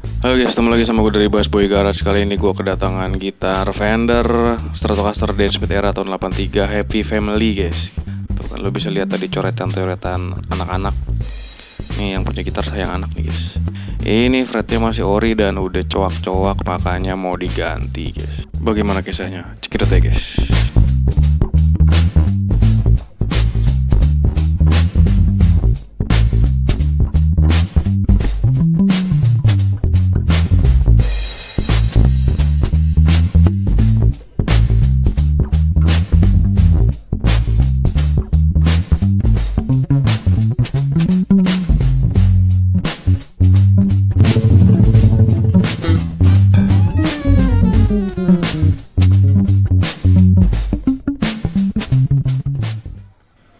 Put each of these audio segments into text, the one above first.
Halo guys, ketemu lagi sama gue dari Bass Boy Garage. Kali ini gue kedatangan gitar Fender Stratocaster Dance Smith era tahun 83 Happy Family guys. Tuh kan lo bisa lihat tadi coretan-coretan anak-anak. Nih yang punya gitar sayang anak nih guys. Ini fretnya masih ori dan udah coak-coak makanya mau diganti guys. Bagaimana kisahnya? Cekidot ya guys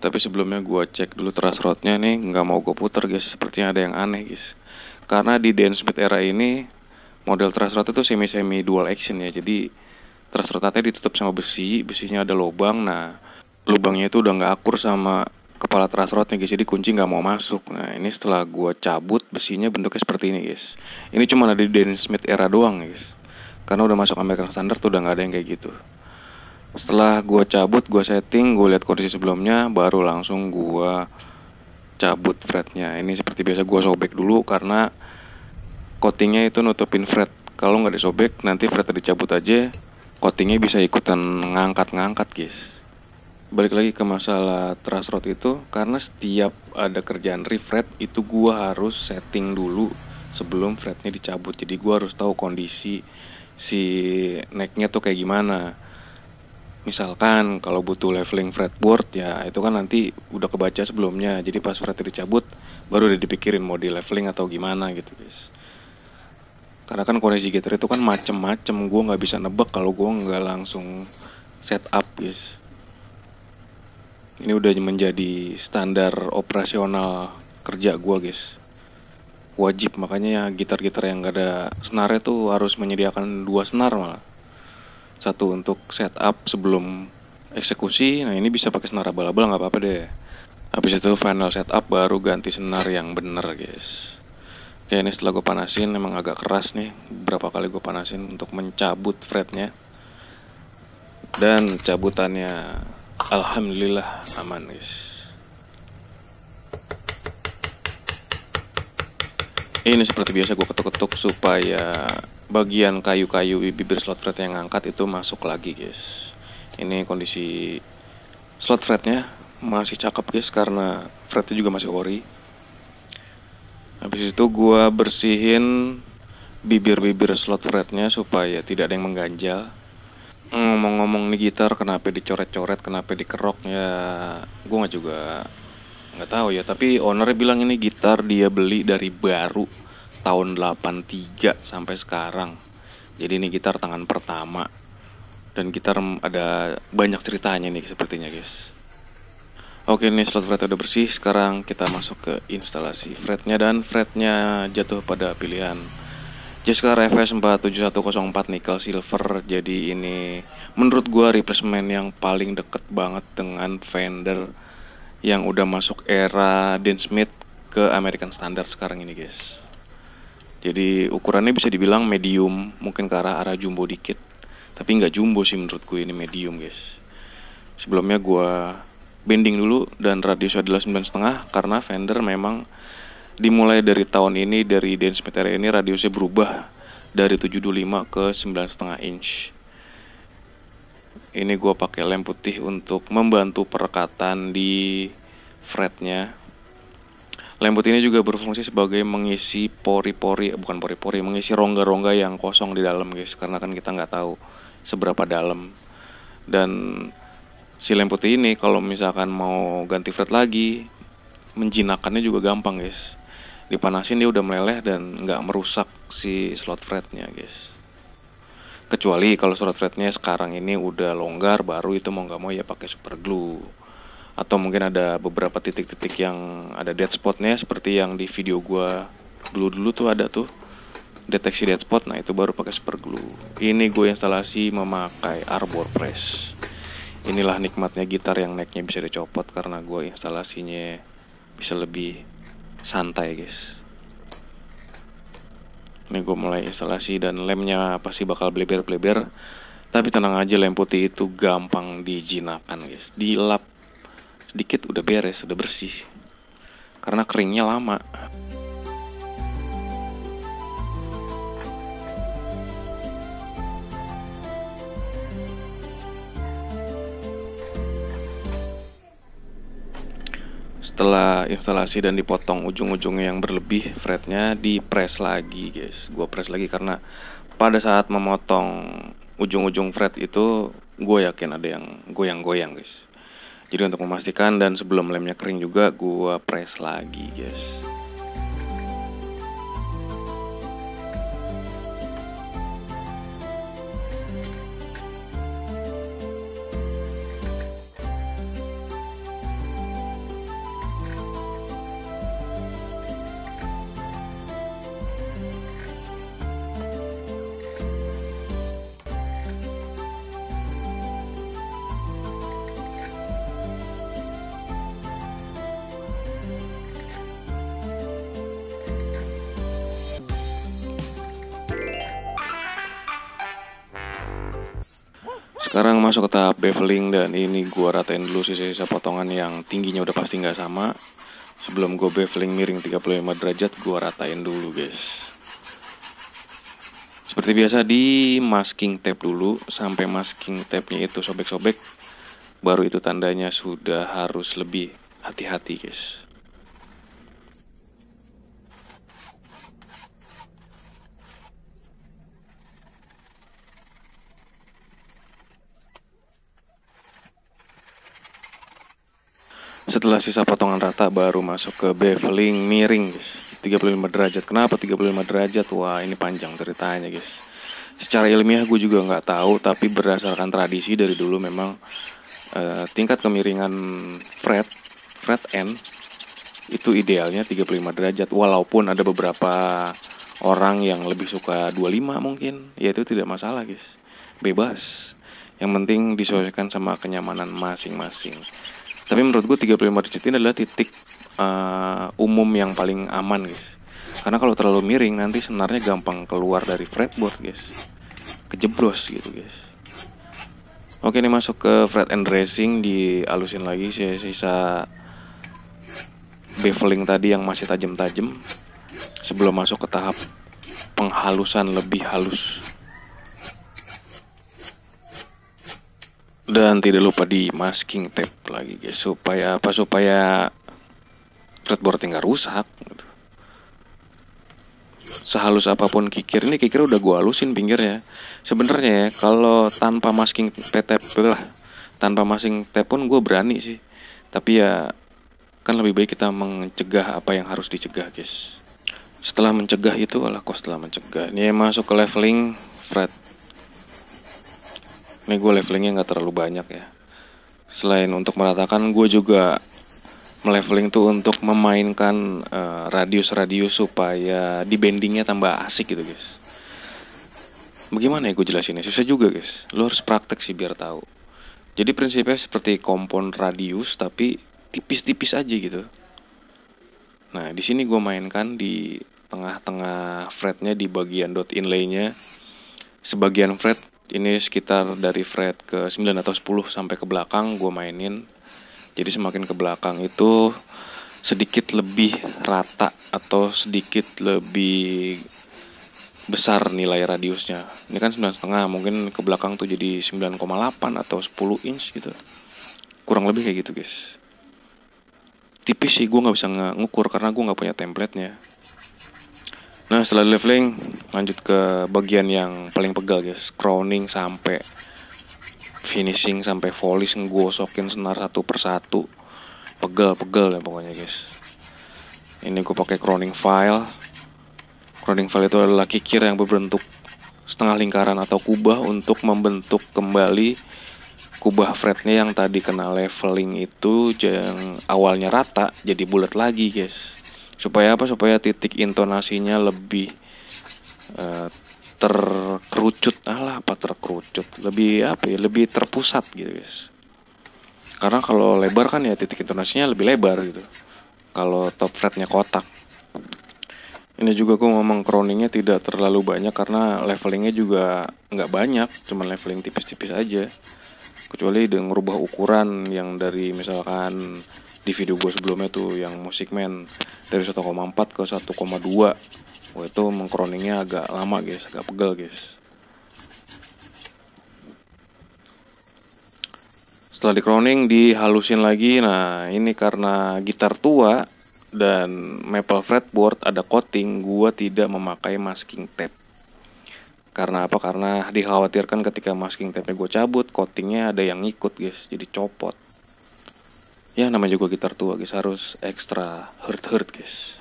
Tapi sebelumnya gue cek dulu truss rodnya nih nggak mau gue puter guys. Sepertinya ada yang aneh guys. Karena di Dance Smith era ini Model truss rod itu semi-semi dual action ya. Jadi truss rodnya ditutup sama besi Besinya ada lubang. Nah lubangnya itu udah nggak akur sama kepala truss rodnya guys. Jadi kunci nggak mau masuk. Nah ini setelah gue cabut besinya bentuknya seperti ini guys. Ini cuma ada di Dance Smith era doang guys Karena udah masuk American Standard tuh udah nggak ada yang kayak gitu. Setelah gua cabut gua setting gue lihat kondisi sebelumnya baru langsung gua cabut fretnya ini seperti biasa gua sobek dulu karena coatingnya itu nutupin fret kalau nggak disobek nanti fretnya dicabut aja coatingnya bisa ikutan ngangkat-ngangkat guys. Balik lagi ke masalah truss rod itu karena setiap ada kerjaan refret itu gua harus setting dulu sebelum fretnya dicabut. Jadi gua harus tahu kondisi si necknya tuh kayak gimana. Misalkan kalau butuh leveling fretboard ya itu kan nanti udah kebaca sebelumnya. Jadi pas fretnya dicabut baru udah dipikirin mau di leveling atau gimana gitu guys. Karena kan kondisi gitar itu kan macem-macem. Gue nggak bisa nebak kalau gue nggak langsung setup guys. Ini udah menjadi standar operasional kerja gue guys wajib. Makanya ya gitar-gitar yang gak ada senarnya tuh harus menyediakan dua senar malah. Satu untuk setup sebelum eksekusi nah ini bisa pakai senar abal-abal nggak apa-apa deh. Habis itu final setup baru ganti senar yang bener guys. Oke ini setelah gue panasin emang agak keras nih. Berapa kali gue panasin untuk mencabut fretnya. Dan cabutannya alhamdulillah aman guys ini seperti biasa gue ketuk-ketuk supaya bagian kayu-kayu bibir slot fret yang ngangkat itu masuk lagi guys. Ini kondisi slot fretnya masih cakep guys karena fretnya juga masih ori. Habis itu gua bersihin bibir-bibir slot fretnya supaya tidak ada yang mengganjal. Ngomong-ngomong nih gitar kenapa dicoret-coret kenapa dikerok? Ya gua nggak juga nggak tahu ya tapi ownernya bilang ini gitar dia beli dari baru tahun 83 sampai sekarang. Jadi ini gitar tangan pertama. Dan gitar ada banyak ceritanya nih sepertinya guys. Oke ini slot fret udah bersih. Sekarang kita masuk ke instalasi fretnya dan fretnya jatuh pada pilihan Jaskar FS 47104 nickel silver. Jadi ini menurut gua replacement yang paling deket banget dengan Fender yang udah masuk era Dean Smith ke American Standard sekarang ini guys. Jadi ukurannya bisa dibilang medium mungkin ke arah arah jumbo dikit. Tapi nggak jumbo sih menurut gue ini medium guys. Sebelumnya gue bending dulu dan radius adalah 9,5 karena Fender memang dimulai dari tahun ini dari Dance Smith ini radiusnya berubah dari 725 ke 9,5 inch ini gue pakai lem putih untuk membantu perekatan di fretnya. Lem putih ini juga berfungsi sebagai mengisi pori-pori bukan pori-pori mengisi rongga-rongga yang kosong di dalam guys. Karena kan kita nggak tahu seberapa dalam. Dan si lem putih ini kalau misalkan mau ganti fret lagi menjinakannya juga gampang guys. Dipanasin dia udah meleleh dan nggak merusak si slot fretnya guys kecuali kalau slot fretnya sekarang ini udah longgar baru itu mau nggak mau ya pakai super glue. Atau mungkin ada beberapa titik-titik yang ada dead spotnya seperti yang di video gua dulu-dulu tuh ada tuh deteksi dead spot nah itu baru pakai super glue. Ini gue instalasi memakai arbor press. Inilah nikmatnya gitar yang necknya bisa dicopot karena gue instalasinya bisa lebih santai guys Ini gue mulai instalasi dan lemnya pasti bakal bleber-bleber. Tapi tenang aja lem putih itu gampang dijinakan guys. Dilap sedikit udah beres, udah bersih. Karena keringnya lama. Setelah instalasi dan dipotong ujung-ujungnya yang berlebih fretnya di press lagi guys. Gue press lagi karena pada saat memotong ujung-ujung fret itu gue yakin ada yang goyang-goyang guys. Jadi untuk memastikan dan sebelum lemnya kering juga gue press lagi guys Sekarang masuk ke tahap beveling dan ini gua ratain dulu sisa-sisa potongan yang tingginya udah pasti nggak sama. Sebelum gue beveling miring 35 derajat, gua ratain dulu guys. Seperti biasa di masking tape dulu sampai masking tape-nya itu sobek-sobek. Baru itu tandanya sudah harus lebih hati-hati guys. Setelah sisa potongan rata baru masuk ke beveling miring guys. 35 derajat. Kenapa 35 derajat? Wah ini panjang ceritanya guys. Secara ilmiah gue juga nggak tahu Tapi berdasarkan tradisi dari dulu memang uh, Tingkat kemiringan fret Fret N Itu idealnya 35 derajat. Walaupun ada beberapa orang yang lebih suka 25 mungkin. Ya itu tidak masalah guys. Bebas. Yang penting disesuaikan sama kenyamanan masing-masing tapi menurut gue 35 derajat ini adalah titik uh, umum yang paling aman guys. Karena kalau terlalu miring nanti senarnya gampang keluar dari fretboard guys. Kejeblos gitu guys. Oke ini masuk ke fret and dressing dialusin lagi sisa-sisa beveling tadi yang masih tajam-tajam sebelum masuk ke tahap penghalusan lebih halus dan tidak lupa di masking tape lagi guys supaya apa supaya fretboard nggak rusak gitu. sehalus apa pun kikir ini kikir udah gua halusin pinggirnya. Sebenarnya ya kalau tanpa masking tape lah tanpa masking tape pun gue berani sih. Tapi ya kan lebih baik kita mencegah apa yang harus dicegah guys. Setelah mencegah itu adalah kok setelah mencegah? Ini masuk ke leveling fret ini gue levelingnya nggak terlalu banyak ya. Selain untuk meratakan gue juga meleveling tuh untuk memainkan uh, radius-radius supaya di bendingnya tambah asik gitu guys. Bagaimana ya gue jelasinnya? Susah juga guys. Lo harus praktek sih biar tahu. Jadi prinsipnya seperti kompon radius tapi tipis-tipis aja gitu. Nah di sini gue mainkan di tengah-tengah fretnya di bagian dot inlaynya. Sebagian fret ini sekitar dari fret ke 9 atau 10 sampai ke belakang gue mainin. Jadi semakin ke belakang itu sedikit lebih rata atau sedikit lebih besar nilai radiusnya. Ini kan setengah mungkin ke belakang tuh jadi 9,8 atau 10 inch gitu. Kurang lebih kayak gitu guys. Tipis sih gue nggak bisa ngukur karena gue nggak punya templatenya Nah setelah leveling lanjut ke bagian yang paling pegal guys. Crowning sampai finishing sampai polish ngegosokin senar satu persatu Pegel-pegel ya pokoknya guys. Ini gue pakai crowning file. Crowning file itu adalah kikir yang berbentuk setengah lingkaran atau kubah untuk membentuk kembali kubah fretnya yang tadi kena leveling itu yang awalnya rata jadi bulat lagi guys supaya apa? Supaya titik intonasinya lebih uh, terkerucut. Alah apa terkerucut? Lebih apa ya? Lebih terpusat gitu guys. Karena kalau lebar kan ya titik intonasinya lebih lebar gitu. Kalau top fretnya kotak. Ini juga gue ngomong croningnya tidak terlalu banyak karena levelingnya juga nggak banyak. Cuman leveling tipis-tipis aja kecuali dengan merubah ukuran yang dari misalkan di video gue sebelumnya tuh yang musik man dari 1,4 ke 1,2 Wah itu mengkroningnya agak lama guys, agak pegel guys. Setelah di crowning dihalusin lagi. Nah ini karena gitar tua dan maple fretboard ada coating Gua tidak memakai masking tape Karena apa? Karena dikhawatirkan ketika masking tape gue cabut Coatingnya ada yang ngikut guys, jadi copot Ya namanya juga gitar tua guys, harus ekstra hurt-hurt guys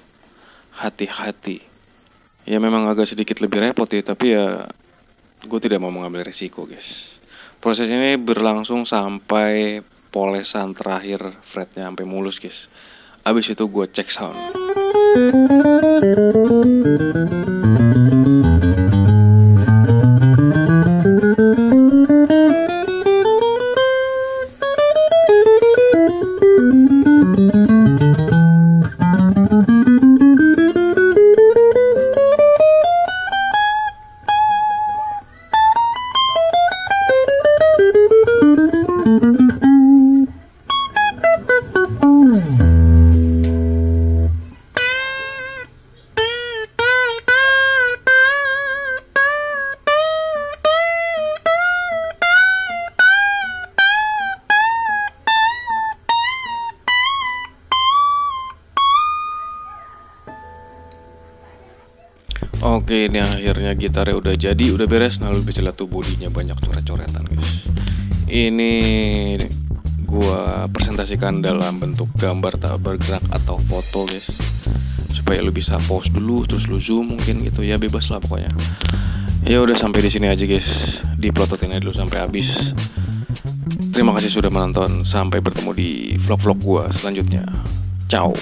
Hati-hati Ya memang agak sedikit lebih repot ya, tapi ya gue tidak mau mengambil resiko guys Proses ini berlangsung sampai polesan terakhir fretnya sampai mulus guys. Abis itu gue cek sound. Oke ini akhirnya gitarnya udah jadi udah beres. Nah lu bisa lihat tuh bodinya banyak coret-coretan guys. Ini gua presentasikan dalam bentuk gambar tak bergerak atau foto guys. Supaya lu bisa pause dulu terus lu zoom mungkin gitu. Ya bebas lah pokoknya. Ya udah sampai di sini aja guys. Di plototin dulu sampai habis. Terima kasih sudah menonton. Sampai bertemu di vlog-vlog gua selanjutnya. Ciao